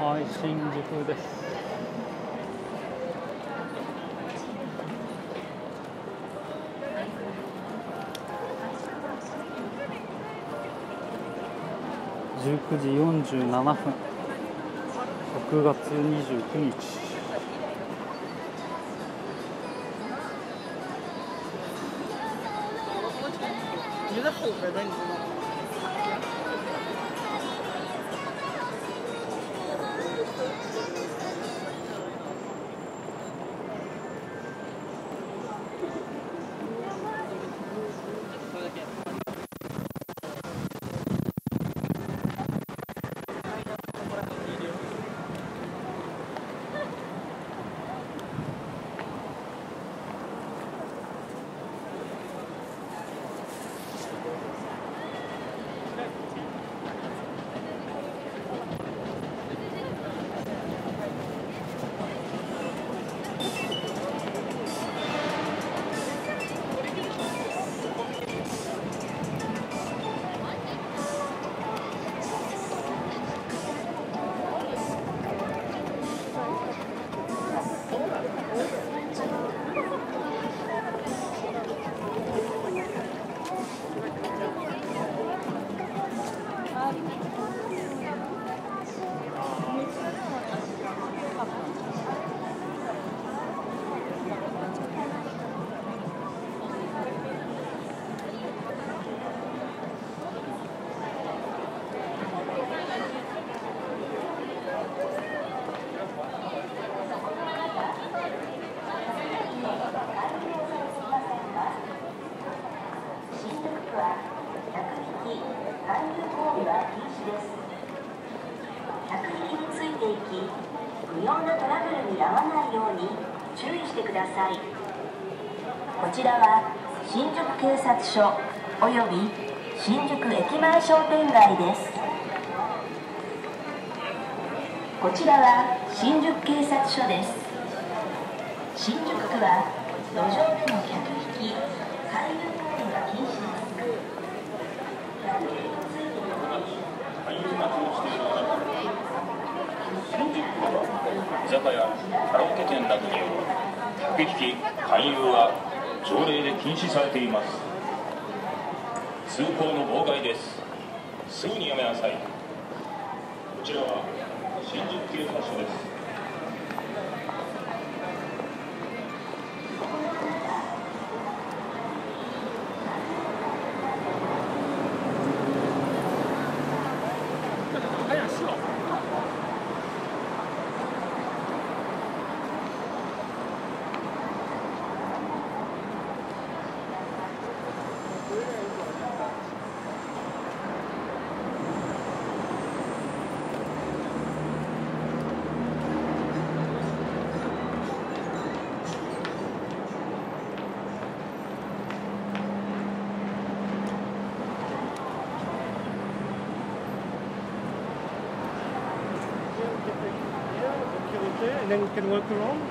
はい新宿です。19時47分。6月29日觉得吼着的，你知道吗？てください。こちらは新宿警察署および新宿駅前商店街です。こちらは新宿警察署です。新宿区は路上での客引き勧誘行為が禁止居酒屋カラオケ店などによる客引き勧誘は条例で禁止されています。通行の妨害です。すぐにやめなさい。こちらは新宿警察署です。And then we can work around.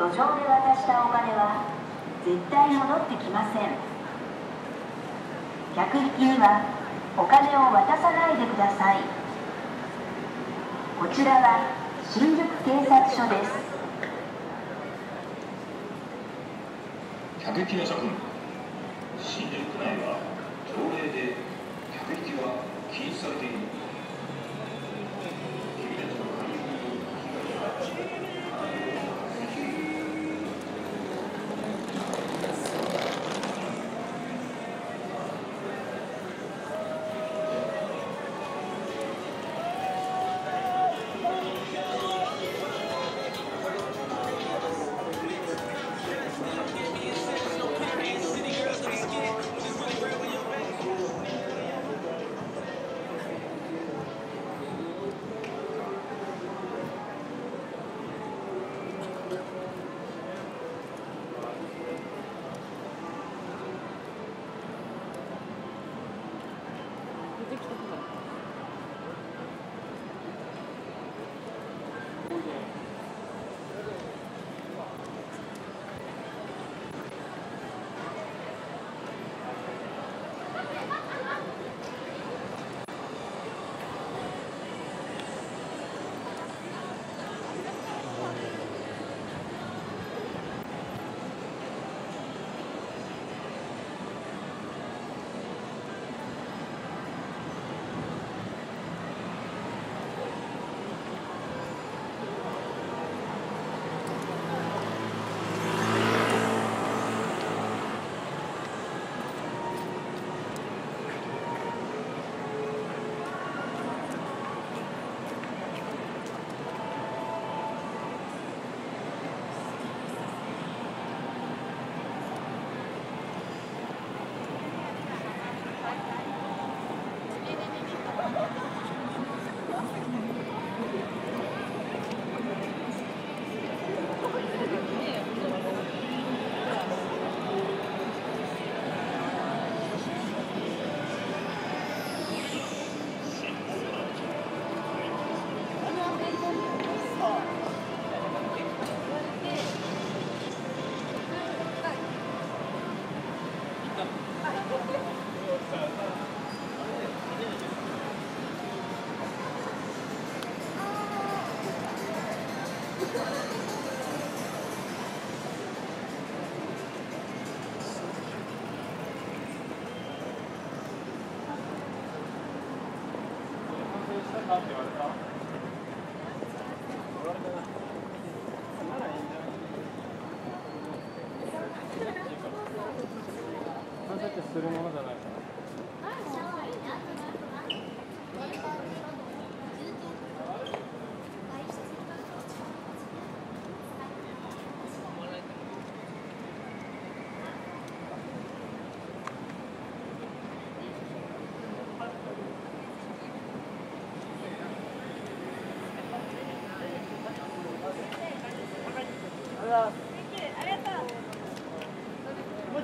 路上で渡したお金は絶対戻ってきません。客引きにはお金を渡さないでください。こちらは新宿警察署です。客引きの処分。新宿区内は条例で客引きは禁止されている。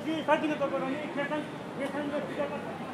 साथी तपाईँहरूको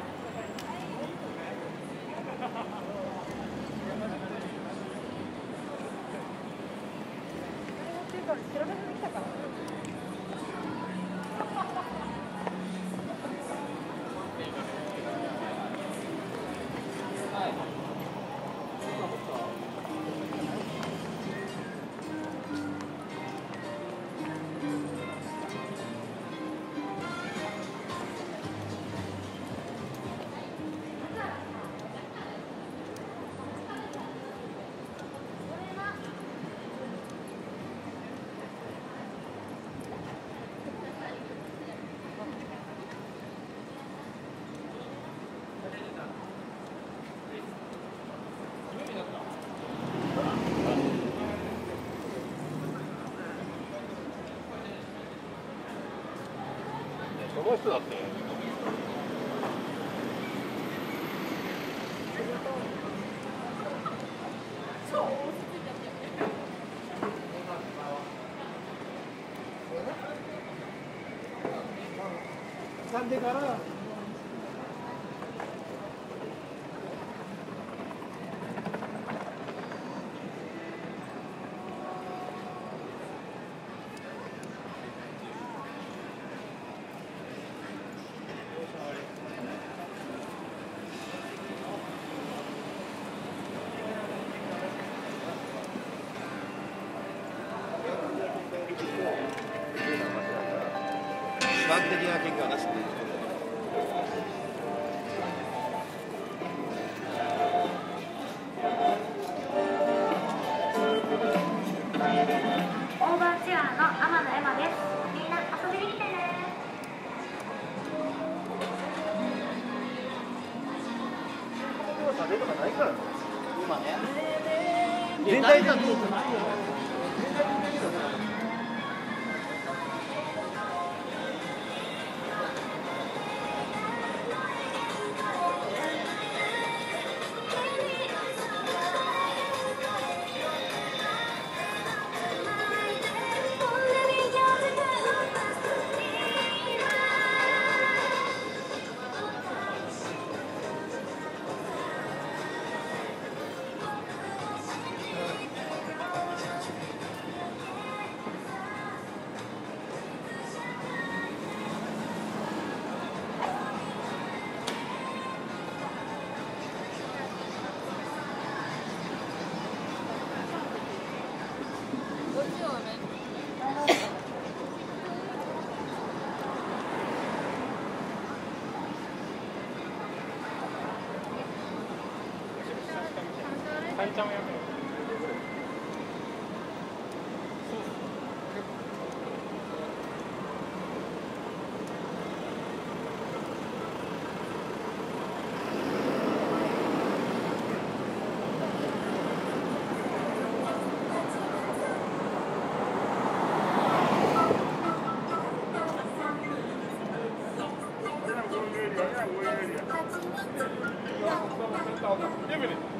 この人だって。なんでから主観的な見解はなしでオーバーチェアの天野エマです。みんな遊びに来てね。全体的に。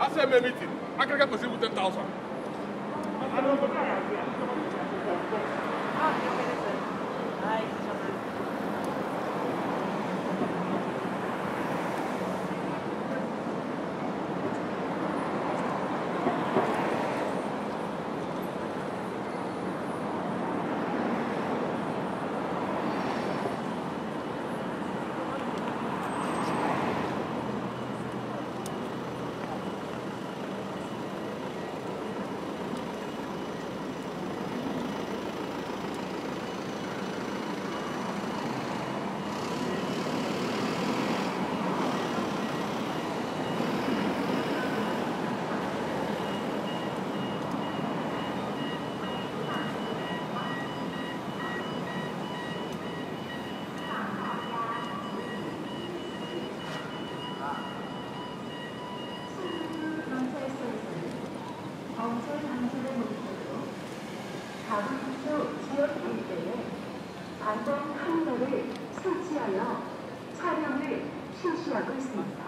I said, me meeting. I can get to with 10,000. 가급수 지역 일대에 관광 카메라를 설치하여 촬영을 실시하고 있습니다.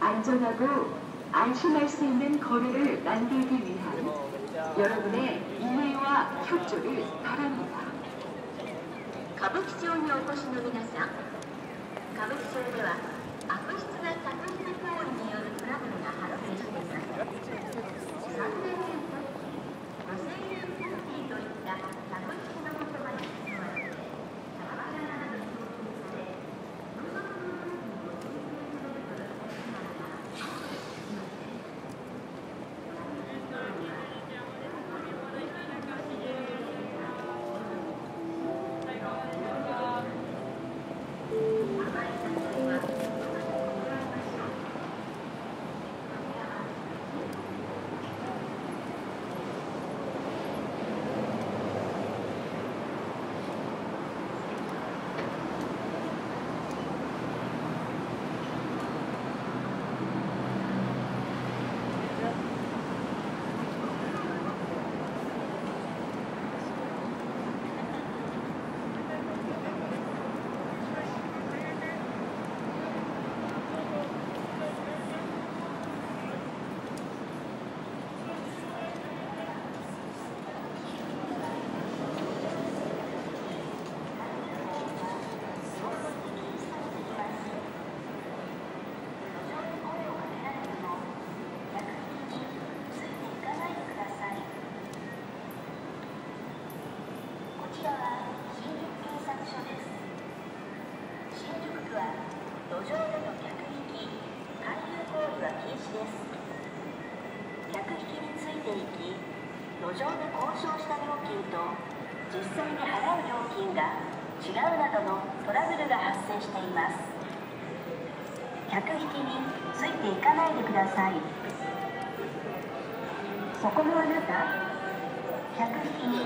안전하고 안심할 수 있는 거리를 만들기 위한 여러분의 이해와 협조를 바랍니다. 歌舞伎町にお越しの皆さん歌舞伎町では悪質な客引き行為によるトラブルが発生 上で交渉した料金と実際に払う料金が違うなどのトラブルが発生しています。客引きについていかないでください。そこのあなた客引きに